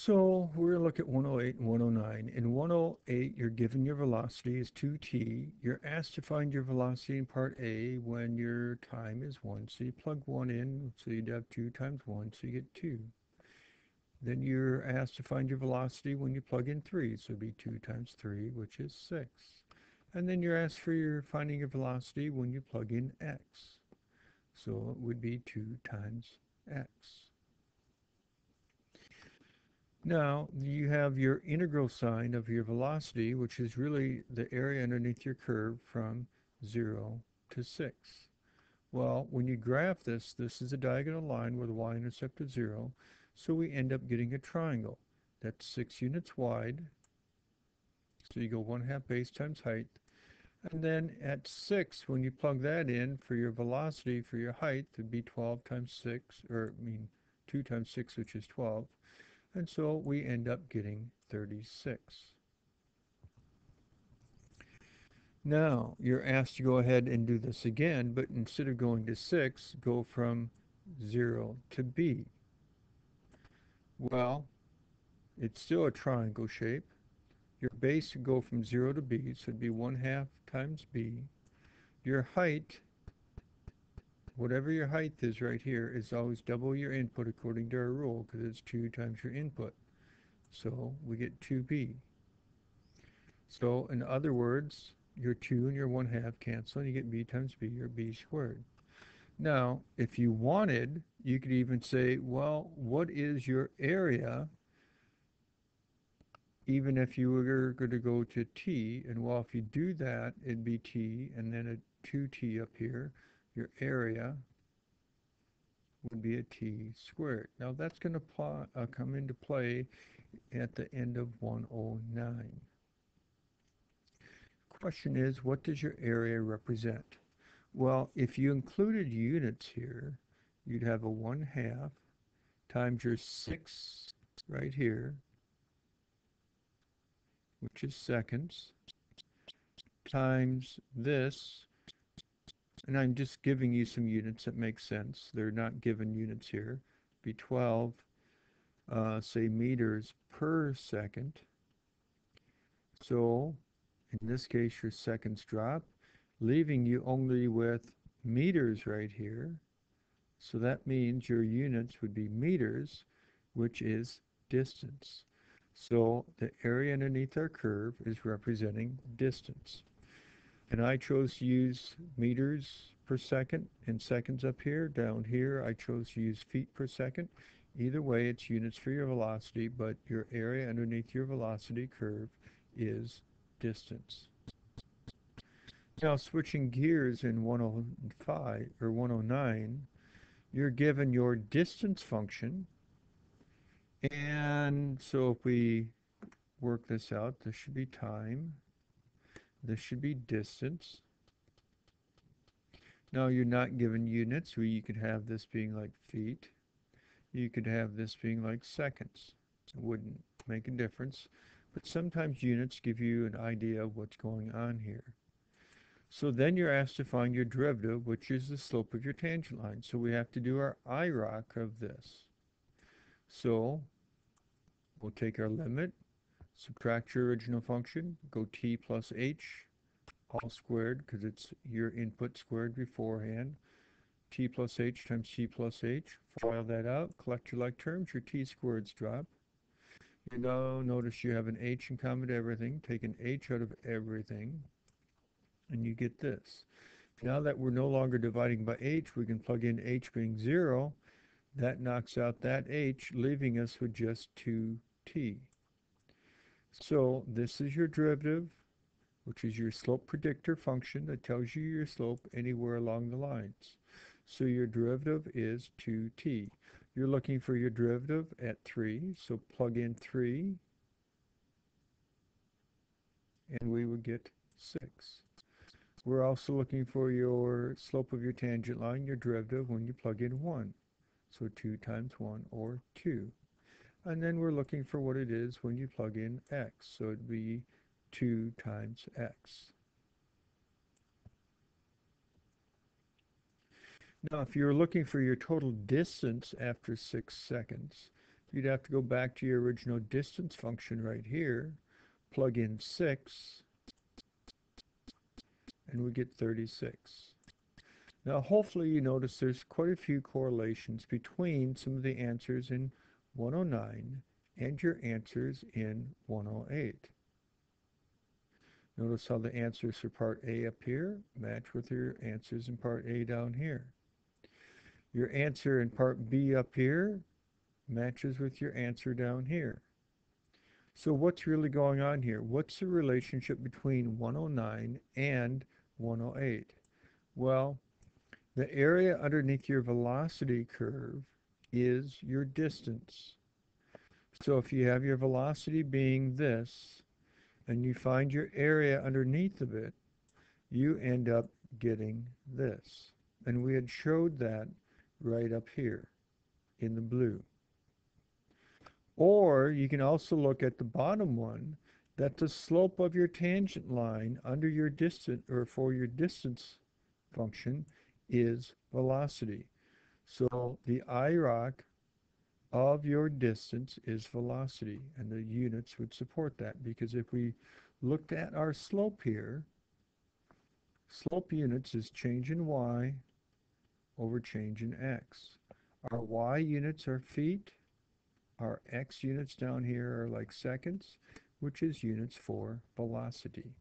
So we're going to look at 108 and 109. In 108, you're given your velocity is 2t. You're asked to find your velocity in part A when your time is 1. So you plug 1 in, so you'd have 2 times 1, so you get 2. Then you're asked to find your velocity when you plug in 3, so it'd be 2 times 3, which is 6. And then you're asked for your finding your velocity when you plug in x. So it would be 2 times x. Now, you have your integral sign of your velocity, which is really the area underneath your curve from 0 to 6. Well, when you graph this, this is a diagonal line with a y-intercept of 0, so we end up getting a triangle. That's 6 units wide, so you go 1 half base times height. And then at 6, when you plug that in for your velocity for your height, it would be 12 times 6, or I mean 2 times 6, which is 12. And so we end up getting 36. Now, you're asked to go ahead and do this again, but instead of going to 6, go from 0 to b. Well, it's still a triangle shape. Your base would go from 0 to b, so it'd be 1 half times b. Your height whatever your height is right here is always double your input according to our rule because it's 2 times your input. So we get 2b. So in other words, your 2 and your 1 half cancel and you get b times b or b squared. Now, if you wanted, you could even say, well, what is your area even if you were going to go to t, and well, if you do that, it'd be t, and then a 2t up here your area would be a t squared. Now that's going to uh, come into play at the end of 109. Question is, what does your area represent? Well, if you included units here, you'd have a 1 half times your 6 right here, which is seconds, times this, and I'm just giving you some units that make sense. They're not given units here. Be 12, uh, say meters per second. So in this case, your seconds drop, leaving you only with meters right here. So that means your units would be meters, which is distance. So the area underneath our curve is representing distance. And I chose to use meters per second and seconds up here. Down here, I chose to use feet per second. Either way, it's units for your velocity, but your area underneath your velocity curve is distance. Now, switching gears in 105 or 109, you're given your distance function. And so if we work this out, this should be time. This should be distance. Now you're not given units, so you could have this being like feet. You could have this being like seconds. It wouldn't make a difference. But sometimes units give you an idea of what's going on here. So then you're asked to find your derivative, which is the slope of your tangent line. So we have to do our IROC of this. So we'll take our limit, subtract your original function, go t plus h, all squared, because it's your input squared beforehand, t plus h times t plus h, FOIL that out, collect your like terms, your t squareds drop. You now notice you have an h in common to everything, take an h out of everything, and you get this. Now that we're no longer dividing by h, we can plug in h being 0. That knocks out that h, leaving us with just 2t. So this is your derivative, which is your slope predictor function that tells you your slope anywhere along the lines. So your derivative is 2t. You're looking for your derivative at 3, so plug in 3, and we would get 6. We're also looking for your slope of your tangent line, your derivative, when you plug in 1. So 2 times 1, or 2. And then we're looking for what it is when you plug in x. So it'd be 2 times x. Now, if you're looking for your total distance after 6 seconds, you'd have to go back to your original distance function right here, plug in 6, and we get 36. Now hopefully you notice there's quite a few correlations between some of the answers in 109 and your answers in 108. Notice how the answers for part A up here match with your answers in part A down here. Your answer in part B up here matches with your answer down here. So what's really going on here? What's the relationship between 109 and 108? Well, the area underneath your velocity curve is your distance. So if you have your velocity being this, and you find your area underneath of it, you end up getting this. And we had showed that right up here in the blue. Or you can also look at the bottom one, that the slope of your tangent line under your distance or for your distance function is velocity. So the IROC of your distance is velocity, and the units would support that because if we looked at our slope here, slope units is change in y over change in x. Our y units are feet, our x units down here are like seconds, which is units for velocity.